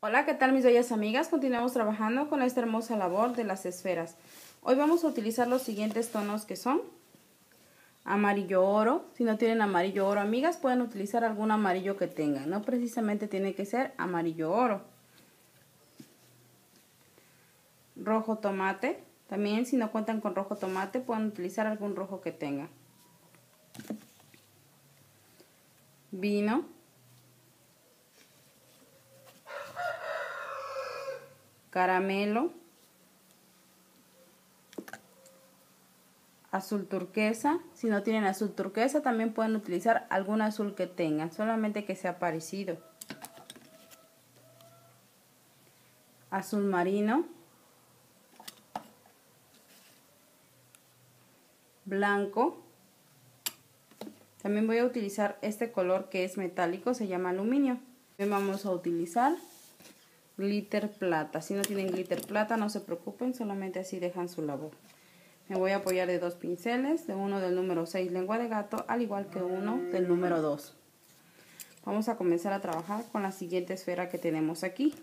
Hola, ¿qué tal mis bellas amigas? Continuamos trabajando con esta hermosa labor de las esferas. Hoy vamos a utilizar los siguientes tonos que son amarillo oro. Si no tienen amarillo oro, amigas, pueden utilizar algún amarillo que tengan. No precisamente tiene que ser amarillo oro. Rojo tomate. También si no cuentan con rojo tomate, pueden utilizar algún rojo que tengan. Vino caramelo, azul turquesa. Si no tienen azul turquesa, también pueden utilizar algún azul que tengan, solamente que sea parecido. Azul marino. Blanco. También voy a utilizar este color que es metálico, se llama aluminio. También vamos a utilizar glitter plata. Si no tienen glitter plata, no se preocupen, solamente así dejan su labor. Me voy a apoyar de dos pinceles, de uno del número 6 lengua de gato, al igual que uno del número 2. Vamos a comenzar a trabajar con la siguiente esfera que tenemos aquí.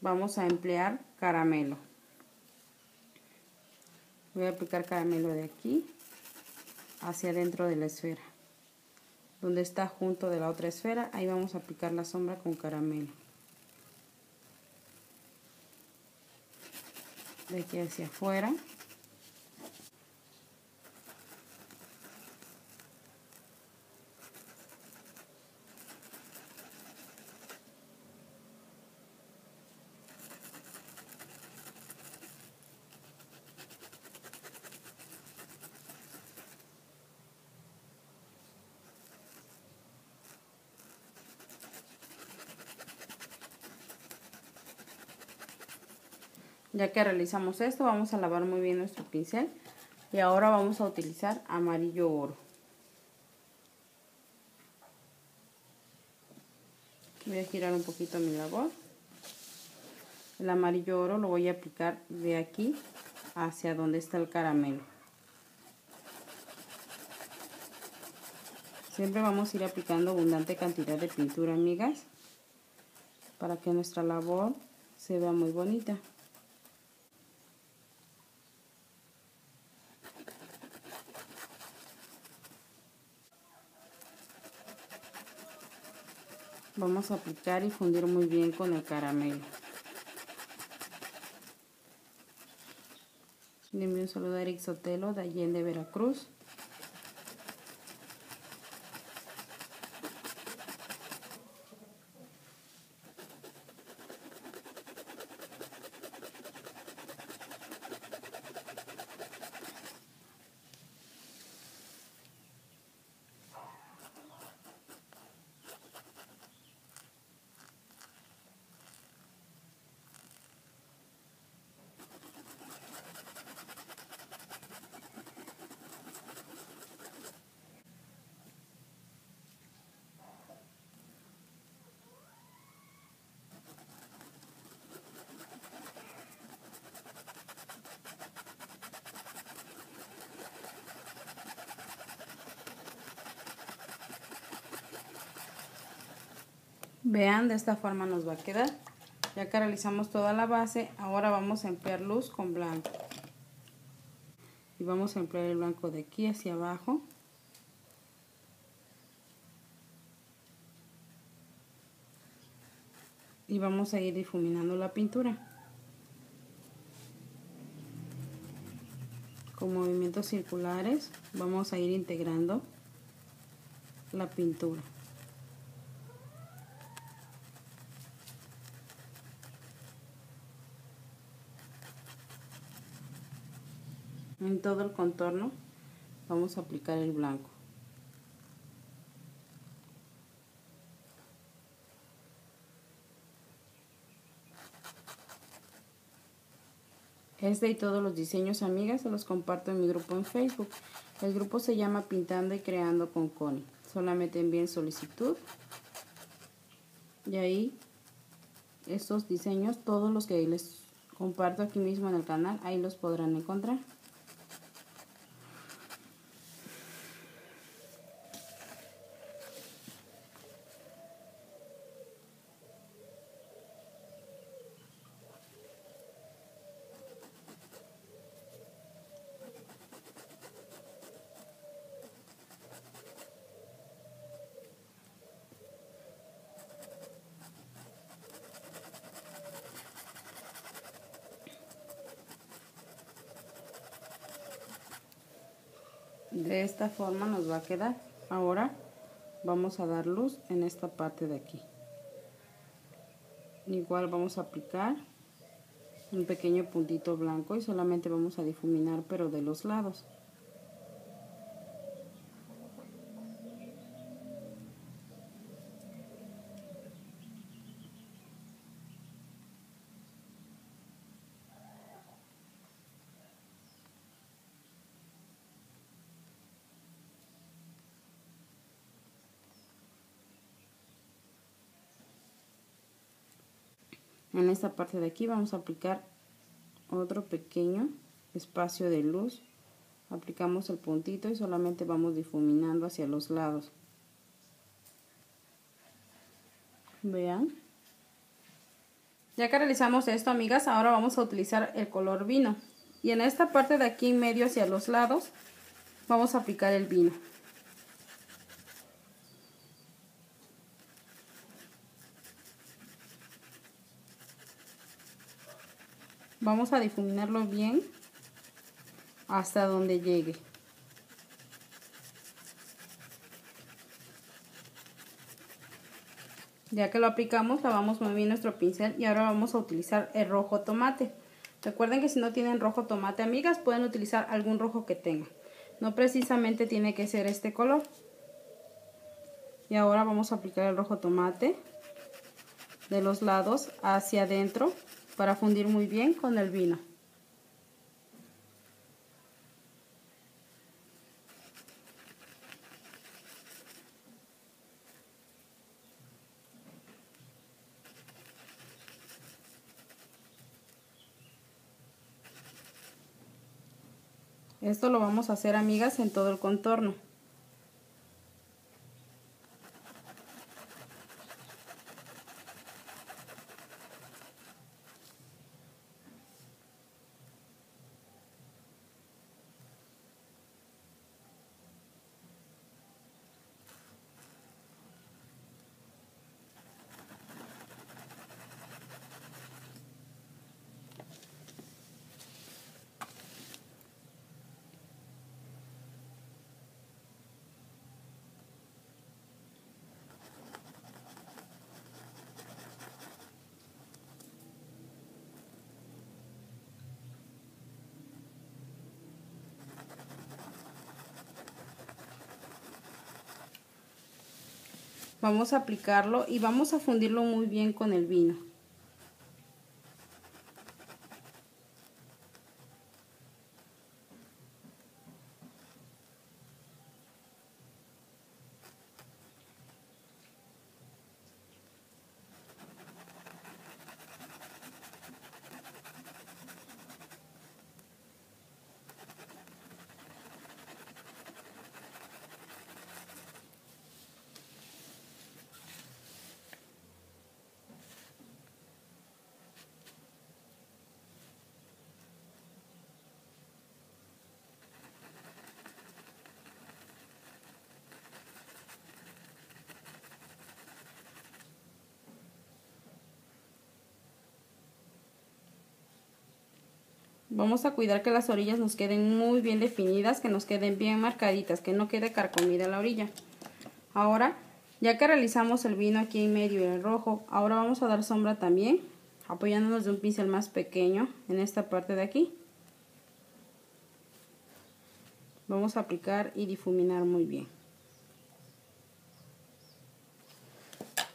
Vamos a emplear caramelo. Voy a aplicar caramelo de aquí hacia adentro de la esfera donde está junto de la otra esfera, ahí vamos a aplicar la sombra con caramelo. De aquí hacia afuera. Ya que realizamos esto, vamos a lavar muy bien nuestro pincel. Y ahora vamos a utilizar amarillo oro. Voy a girar un poquito mi labor. El amarillo oro lo voy a aplicar de aquí hacia donde está el caramelo. Siempre vamos a ir aplicando abundante cantidad de pintura, amigas, para que nuestra labor se vea muy bonita. Vamos a aplicar y fundir muy bien con el caramelo. Envío un saludo a Eric Sotelo de Allende, Veracruz. Vean, de esta forma nos va a quedar. Ya que realizamos toda la base, ahora vamos a emplear luz con blanco. Y vamos a emplear el blanco de aquí hacia abajo. Y vamos a ir difuminando la pintura. Con movimientos circulares vamos a ir integrando la pintura. En todo el contorno vamos a aplicar el blanco Este y todos los diseños, amigas, se los comparto en mi grupo en Facebook. El grupo se llama Pintando y Creando con Connie. Solamente envíen solicitud. Y ahí, estos diseños, todos los que les comparto aquí mismo en el canal, ahí los podrán encontrar. De esta forma nos va a quedar. Ahora vamos a dar luz en esta parte de aquí. Igual vamos a aplicar un pequeño puntito blanco y solamente vamos a difuminar pero de los lados. En esta parte de aquí vamos a aplicar otro pequeño espacio de luz. Aplicamos el puntito y solamente vamos difuminando hacia los lados. Vean. Ya que realizamos esto amigas ahora vamos a utilizar el color vino. Y en esta parte de aquí en medio hacia los lados vamos a aplicar el vino Vamos a difuminarlo bien hasta donde llegue. Ya que lo aplicamos, lavamos muy bien nuestro pincel y ahora vamos a utilizar el rojo tomate. Recuerden que si no tienen rojo tomate, amigas, pueden utilizar algún rojo que tengan. No precisamente tiene que ser este color. Y ahora vamos a aplicar el rojo tomate de los lados hacia adentro para fundir muy bien con el vino. Esto lo vamos a hacer, amigas, en todo el contorno. Vamos a aplicarlo y vamos a fundirlo muy bien con el vino. Vamos a cuidar que las orillas nos queden muy bien definidas, que nos queden bien marcaditas, que no quede carcomida la orilla. Ahora, ya que realizamos el vino aquí en medio y el rojo, ahora vamos a dar sombra también, apoyándonos de un pincel más pequeño en esta parte de aquí. Vamos a aplicar y difuminar muy bien.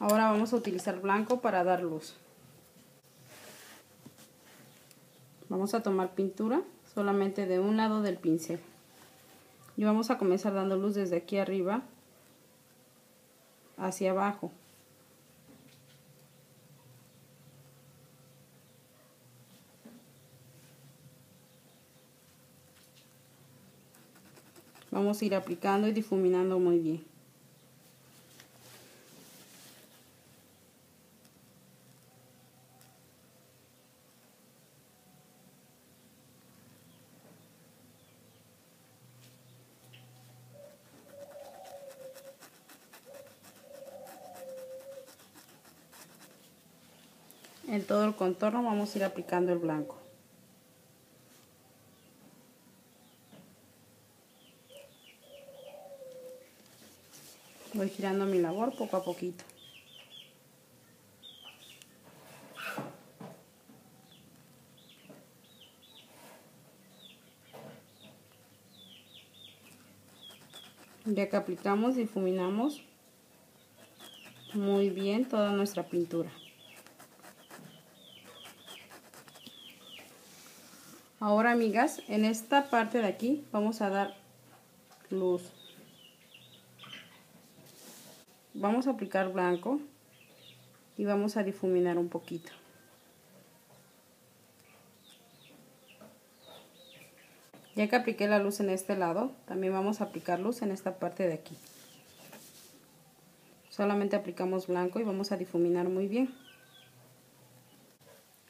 Ahora vamos a utilizar blanco para dar luz. Vamos a tomar pintura solamente de un lado del pincel. Y vamos a comenzar dando luz desde aquí arriba hacia abajo. Vamos a ir aplicando y difuminando muy bien. Todo el contorno vamos a ir aplicando el blanco. Voy girando mi labor poco a poquito. Ya que aplicamos, difuminamos muy bien toda nuestra pintura. Ahora, amigas, en esta parte de aquí vamos a dar luz. Vamos a aplicar blanco y vamos a difuminar un poquito. Ya que apliqué la luz en este lado, también vamos a aplicar luz en esta parte de aquí. Solamente aplicamos blanco y vamos a difuminar muy bien.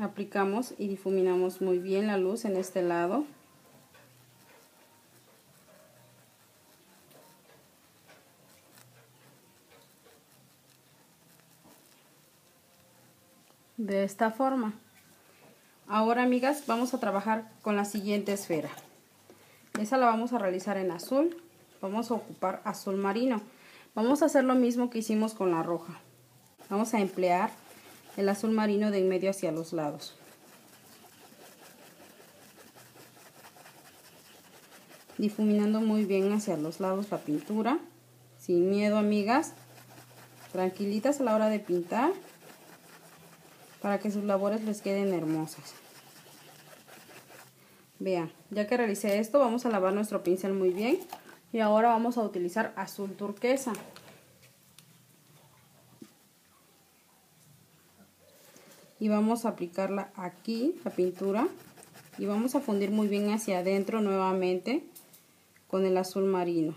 Aplicamos y difuminamos muy bien la luz en este lado. De esta forma. Ahora, amigas, vamos a trabajar con la siguiente esfera. Esa la vamos a realizar en azul. Vamos a ocupar azul marino. Vamos a hacer lo mismo que hicimos con la roja. Vamos a emplear el azul marino de en medio hacia los lados. Difuminando muy bien hacia los lados la pintura. Sin miedo, amigas. Tranquilitas a la hora de pintar. Para que sus labores les queden hermosas. Vean, ya que realicé esto, vamos a lavar nuestro pincel muy bien. Y ahora vamos a utilizar azul turquesa. Y vamos a aplicarla aquí, la pintura. Y vamos a fundir muy bien hacia adentro nuevamente con el azul marino.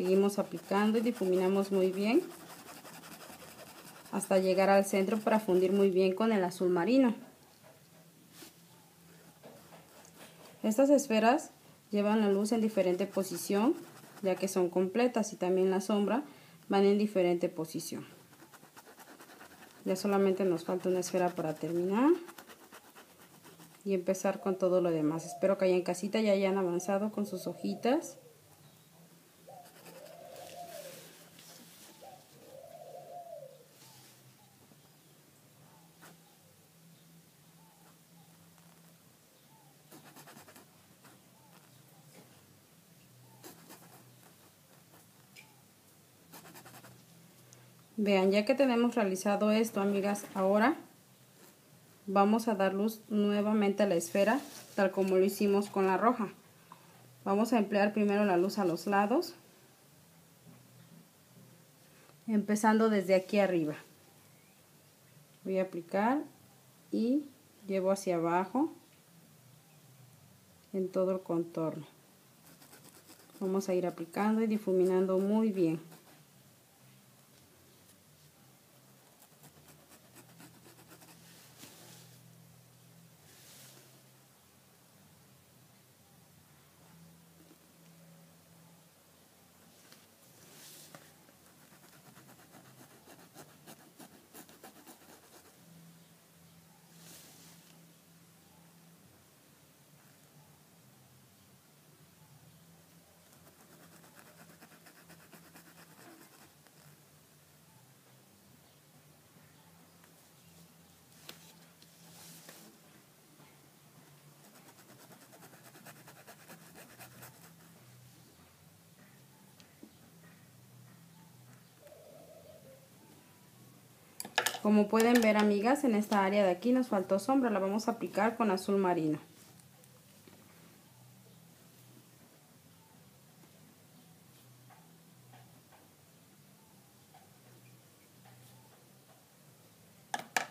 Seguimos aplicando y difuminamos muy bien hasta llegar al centro para fundir muy bien con el azul marino. Estas esferas llevan la luz en diferente posición ya que son completas y también la sombra van en diferente posición. Ya solamente nos falta una esfera para terminar y empezar con todo lo demás. Espero que en casita ya hayan avanzado con sus hojitas. Vean, ya que tenemos realizado esto, amigas, ahora vamos a dar luz nuevamente a la esfera, tal como lo hicimos con la roja. Vamos a emplear primero la luz a los lados, empezando desde aquí arriba. Voy a aplicar y llevo hacia abajo en todo el contorno. Vamos a ir aplicando y difuminando muy bien. Como pueden ver, amigas, en esta área de aquí nos faltó sombra. La vamos a aplicar con azul marino.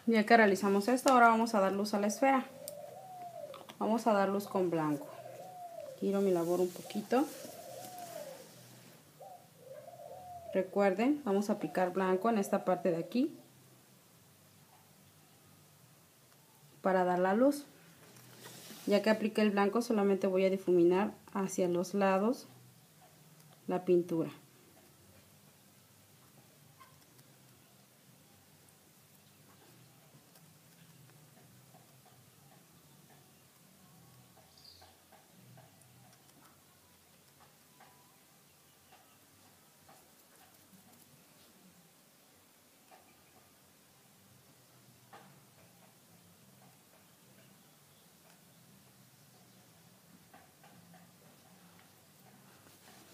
Ya que realizamos esto, ahora vamos a dar luz a la esfera. Vamos a dar luz con blanco. Giro mi labor un poquito. Recuerden, vamos a aplicar blanco en esta parte de aquí. Para dar la luz. Ya que apliqué el blanco, solamente voy a difuminar hacia los lados la pintura.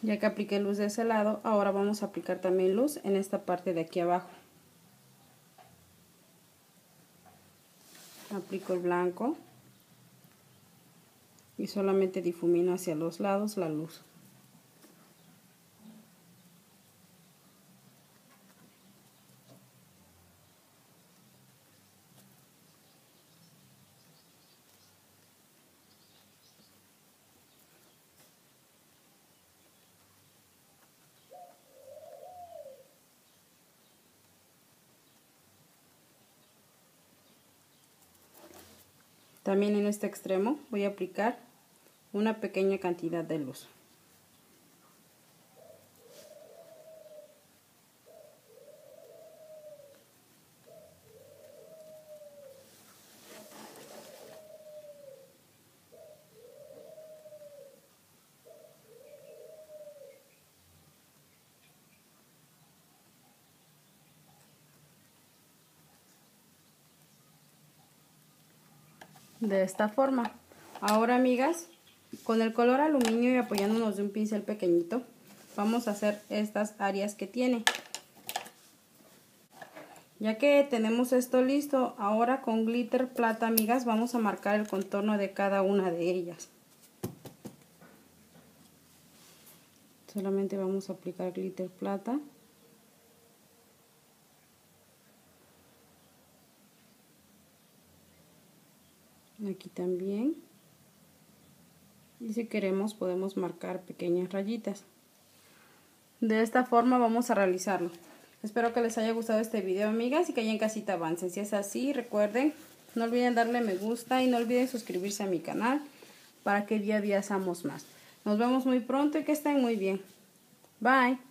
Ya que apliqué luz de ese lado, ahora vamos a aplicar también luz en esta parte de aquí abajo. Aplico el blanco y solamente difumino hacia los lados la luz. También en este extremo voy a aplicar una pequeña cantidad de luz. De esta forma. Ahora, amigas, con el color aluminio y apoyándonos de un pincel pequeñito, vamos a hacer estas áreas que tiene. Ya que tenemos esto listo, ahora con glitter plata, amigas, vamos a marcar el contorno de cada una de ellas. Solamente vamos a aplicar glitter plata. Aquí también. Y si queremos podemos marcar pequeñas rayitas. De esta forma vamos a realizarlo. Espero que les haya gustado este video amigas y que en casita avancen si es así recuerden no olviden darle me gusta y no olviden suscribirse a mi canal para que día a día seamos más. Nos vemos muy pronto y que estén muy bien. Bye